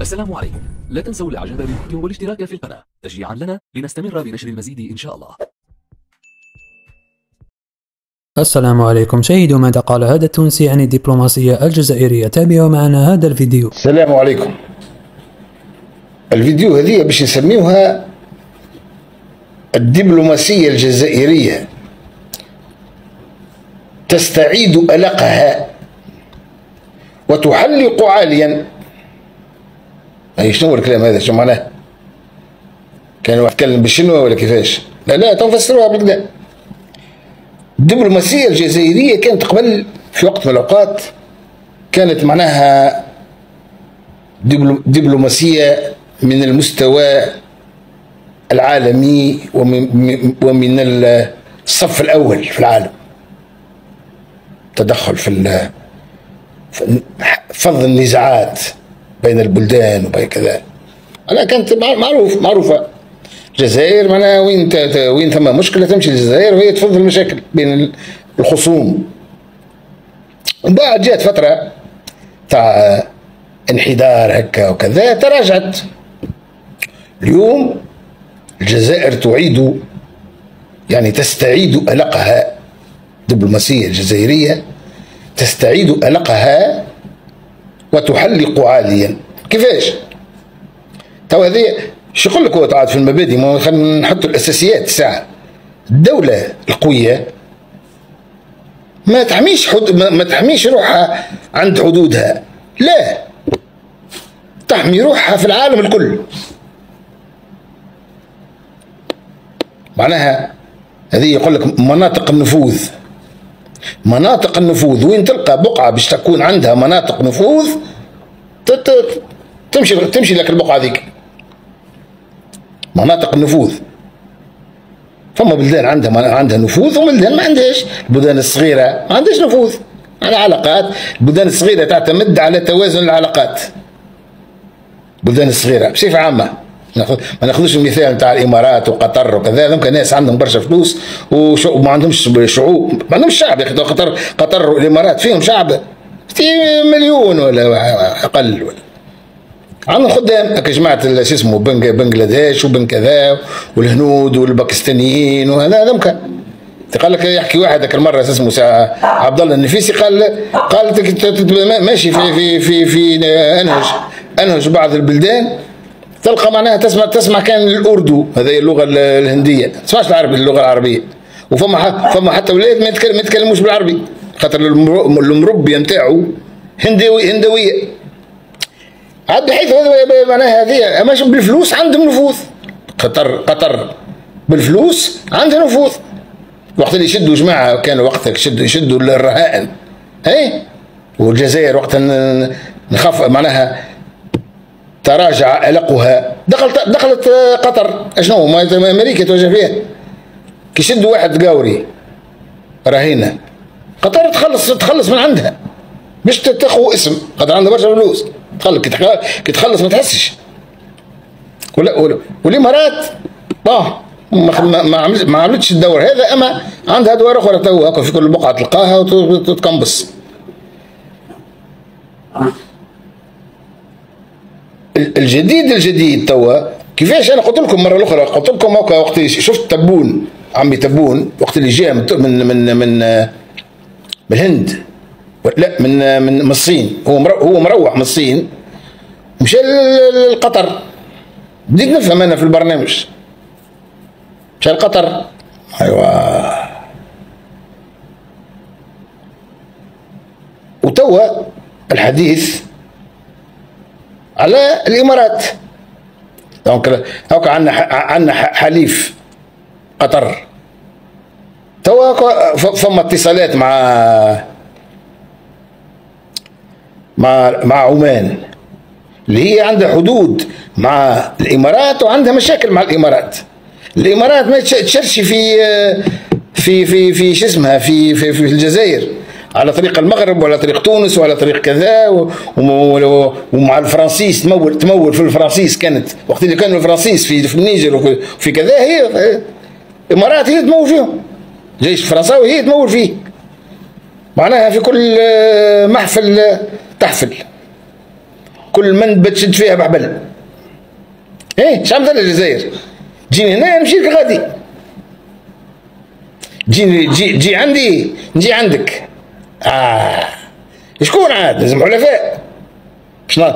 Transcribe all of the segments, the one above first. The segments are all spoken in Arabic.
السلام عليكم. لا تنسوا الاعجاب بالفيديو والاشتراك في القناة. تشجيعا لنا لنستمر بنشر المزيد إن شاء الله. السلام عليكم. شاهدوا ماذا قال هذا التونسي عن الدبلوماسية الجزائرية. تابعوا معنا هذا الفيديو. السلام عليكم. الفيديو هذه باش نسميوها الدبلوماسية الجزائرية. تستعيد ألقها وتحلق عاليا. أي شنو الكلام هذا؟ شو معناه؟ كان واحد يتكلم بالشنوة ولا كيفاش؟ لا لا تفسروها بالكدا الدبلوماسية الجزائرية كانت قبل في وقت من الأوقات كانت معناها دبلوماسية من المستوى العالمي ومن, ومن الصف الأول في العالم. تدخل في فض النزاعات. بين البلدان وبين كذا. أنا كانت معروف معروفة. الجزائر معناها وين وين ثم مشكلة تمشي للجزائر وهي تفض المشاكل بين الخصوم. ومن بعد جات فترة تاع انحدار هكا وكذا تراجعت. اليوم الجزائر تعيد يعني تستعيد ألقها. الدبلوماسية الجزائرية تستعيد ألقها وتحلق عاليا. كيفاش؟ تو هذه شو يقول لك هو تعاد في المبادئ ما خلينا نحط الأساسيات الساعة الدولة القوية. ما تحميش حد ما تحميش روحها عند حدودها. لا. تحمي روحها في العالم الكل. معناها هذه يقول لك مناطق النفوذ مناطق النفوذ وين تلقى بقعة باش تكون عندها مناطق نفوذ تمشي تمشي لك البقعة ذيك مناطق النفوذ. فما بلدان عندها عندها نفوذ وبلدان ما عندهاش. البلدان الصغيرة ما عندهاش نفوذ. على علاقات. البلدان الصغيرة تعتمد على توازن العلاقات. البلدان الصغيرة بصفة عامة. ما ناخذوش المثال نتاع الإمارات وقطر وكذا هذوك ناس عندهم برشا فلوس وما عندهمش شعوب ما عندهمش شعب يا أخي. قطر قطر والإمارات فيهم شعب مليون ولا أقل ولا. عندهم خدام جماعة شو اسمه بنغلاديش وبن كذا والهنود والباكستانيين وهذا هذوك قال لك يحكي واحد ذاك المره اسمه عبد الله النفيسي قال قال ماشي في في في في انهج أنهج بعض البلدان تلقى معناها تسمع تسمع كان الأردو هذه اللغة الهندية. ما تسمعش العربي اللغة العربية. وفما فما حتى ولاد ما يتكلموش بالعربي. خاطر المربيه نتاعو هندوي هندويه عاد بحيث معناها هذه ماشي بالفلوس عندهم نفوذ. قطر قطر بالفلوس عندها نفوذ. وقت اللي يشدوا جماعة كانوا وقتها يشدوا يشدوا الرهائن. هي والجزائر وقت نخاف معناها تراجع ألقها دخلت دخلت قطر. أشنو؟ ما أمريكا توجه فيها. كي يشدوا واحد قاوري رهينه قطر تخلص تخلص من عندها. مش تاخذ اسم. قطر عندها برشا فلوس. تخلص. كي تخلص ما تحسش. ولا والامارات آه ما ما ما عملتش الدور هذا. أما عندها ادوار أخرى. تو في كل بقعة تلقاها وتتقنبص الجديد الجديد توا كيفاش أنا قلت لكم مرة الأخرى قلت لكم وقت شفت تبون عمي تبون وقت اللي جاء من من من من, من الهند لا من من الصين. هو هو مروح من الصين مشى لقطر بديت نفهم أنا في البرنامج. مشى لقطر ايوا وتوا الحديث على الإمارات. دونك هاك عندنا عندنا حليف قطر. توا فما اتصالات مع مع مع عمان. اللي هي عندها حدود مع الإمارات وعندها مشاكل مع الإمارات. الإمارات ما تشرش في في في في شو اسمها في في في الجزائر. على طريق المغرب وعلى طريق تونس وعلى طريق كذا ومع الفرنسيس تمول تمول في الفرنسيس كانت. وقت اللي كانوا الفرنسيس في في النيجر وفي كذا هي الإمارات هي تمول فيهم. جيش فرنساوي هي تمول فيه. معناها في كل محفل تحفل. كل من بتشد فيها بحبل إيه شو مثل الجزائر؟ جيني هنا نمشي لك غادي. جيني جي, جي عندي نجي عندك. آه. شكون عاد؟ لازم حلفاء. شنو؟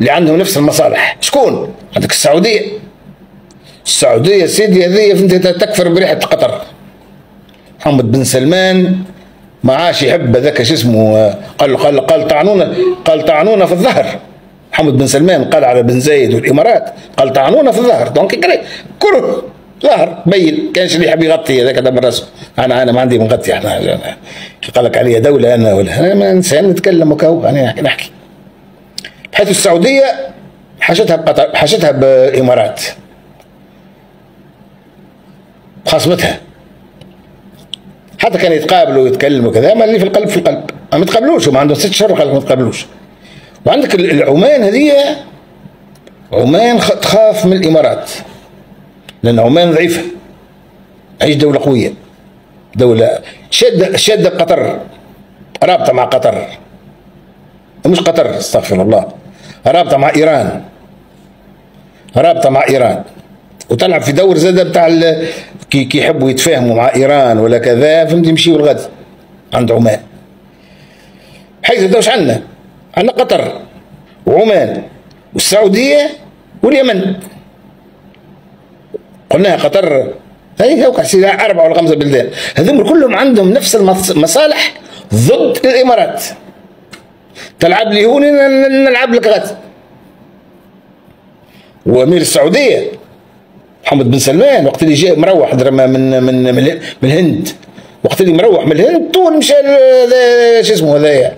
اللي عندهم نفس المصالح. شكون؟ عندك السعودية. السعودية سيدي هذه أنت؟ تكفر بريحة قطر محمد بن سلمان ما عاش يحب هذاك شو اسمه قال قال قال طعنونا قال طعنونا في الظهر. محمد بن سلمان قال على بن زايد والإمارات قال طعنونا في الظهر. دونك كره ظهر بين كانش اللي يحب يغطي هذاك دم راسه أنا أنا ما عندي مغطي. إحنا قال لك علي دولة أنا ولا أنا انسان نتكلم وكاو أنا نحكي نحكي. بحيث السعودية حاشتها بقطر حاشتها بالامارات خاصمتها حتى كانوا يتقابلوا ويتكلموا كذا ما اللي في القلب في القلب. ما يتقابلوش هم عندهم ست شهور قال ما يتقابلوش وعندك العمان هذه عمان تخاف من الإمارات. لأن عمان ضعيفة. عيش دولة قوية؟ دولة شادة شادة قطر. رابطة مع قطر. مش قطر استغفر الله. رابطة مع إيران. رابطة مع إيران. وتلعب في دور زاد بتاع كي يحبوا يتفاهموا مع إيران ولا كذا فهمت؟ يمشيوا الغد عند عمان. حيث دوش عندنا؟ عندنا قطر وعمان والسعودية واليمن. قلنا قطر هي هو أربع ولا خمسة بلدان. هذول كلهم عندهم نفس المصالح ضد الإمارات. تلعب لي هون نلعب لك غد. وأمير السعودية محمد بن سلمان وقت اللي جاء مروح من من من, من الهند وقت اللي مروح من الهند طول مشى شو اسمه هذايا.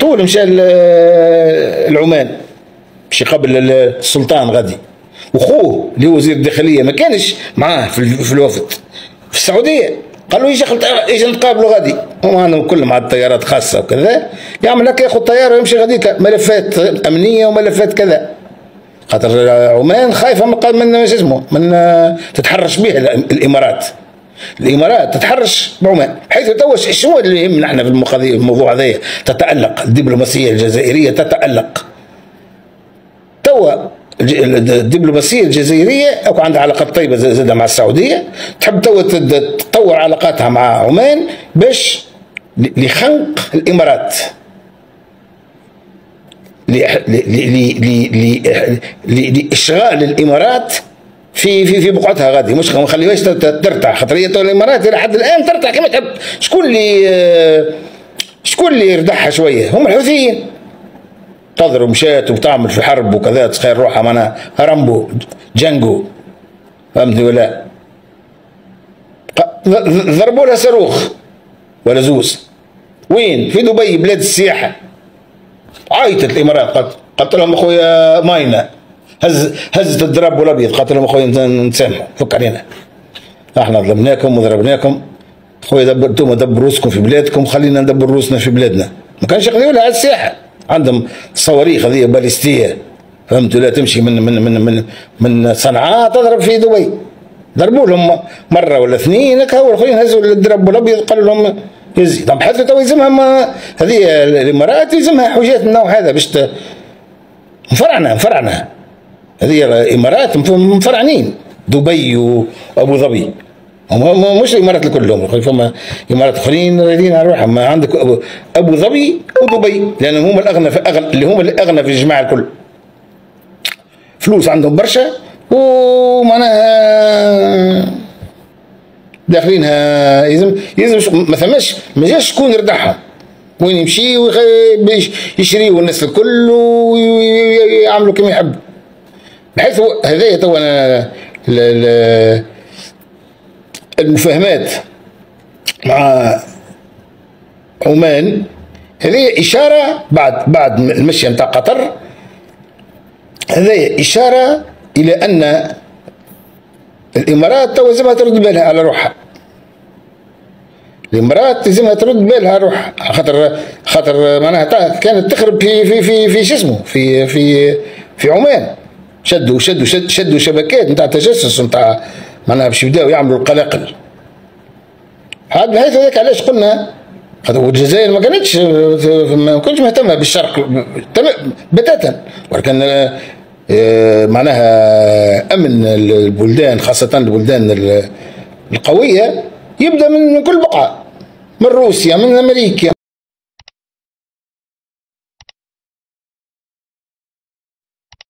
طول مشى العمان. مشي قبل السلطان غادي. وخوه اللي هو وزير الداخلية ما كانش معاه في الوفد. في السعودية قالوا يجي يجي نتقابلوا غادي. هم كل مع الطيارات خاصة وكذا. يعمل هكا ياخذ طيارة ويمشي غاديك ملفات أمنية وملفات كذا. خاطر عمان خايفة من من شو اسمه؟ من تتحرش بها الإمارات. الإمارات تتحرش بعمان. حيث تو شنو اللي يهمنا إحنا في الموضوع هذا تتألق. الدبلوماسية الجزائرية تتألق. توا الدبلوماسية الجزائرية أو عندها علاقات طيبة زاد مع السعودية تحب تو تطور علاقاتها مع عمان باش لخنق الإمارات. لإشغال الإمارات في في في بقعتها غادي. مش ما نخليوهاش ترتاح. خاطر هي الإمارات لحد الآن ترتاح. كما تحب. شكون اللي شكون اللي يردحها شوية؟ هم الحوثيين. تضرب مشات وتعمل في حرب وكذا تخيل روحها معناها رامبو جانجو فهمتني ولا ضربوا لها صاروخ ولا زوز. وين؟ في دبي بلاد السياحة. عيطت الإمارات قالت قالت لهم أخويا ماينا هز هزت الدراب والأبيض قالت لهم اخويا نسامحوا فك علينا. إحنا ظلمناكم وضربناكم. خويا أنتم دبروا روسكم في بلادكم خلينا ندبر روسنا في بلادنا. ما كانش يقضيوا لها السياحة. عندهم صواريخ هذه باليستية فهمت لا تمشي من من من من, من صنعاء تضرب في دبي. ضربوا لهم مرة ولا اثنين هكا والاخرين هزوا الدرب الأبيض قالوا لهم يزي. طب حتى تو يلزمها هذه الإمارات يلزمها حاجات من النوع هذا باش مفرعنا مفرعنا هذه الإمارات مفرعنين. دبي وأبو ظبي. مش الامارات كلهم فما امارات اخرين رايدين على روحهم ما عندك ابو, أبو ظبي ودبي لأن هم الأغنى في أغنى اللي هم الاغنى في الجماعة الكل. فلوس عندهم برشا. ومعناها داخلينها يلزم يلزم ما ثماش ما جاش شكون يردحهم وين يمشي يشري والناس الكل ويعملوا كما يحب بحيث هذايا تو أنا المفاهمات مع عمان هذه إشارة بعد بعد المشي نتاع قطر. هذه إشارة إلى أن الإمارات لازمها ترد بالها على روحها. الإمارات لازمها ترد بالها روحها. خاطر خاطر معناها كانت تخرب في في في في شو اسمه؟ في في في عمان. شدوا شدوا شدوا, شدوا شبكات نتاع تجسس نتاع معناها باش يبداو يعملوا القلاقل هذا هذاك علاش قلنا والجزائر ما كانتش ما كنتش مهتمه بالشرق بتاتا. ولكن آه، معناها أمن البلدان خاصة البلدان القوية يبدأ من كل بقعة من روسيا من أمريكا.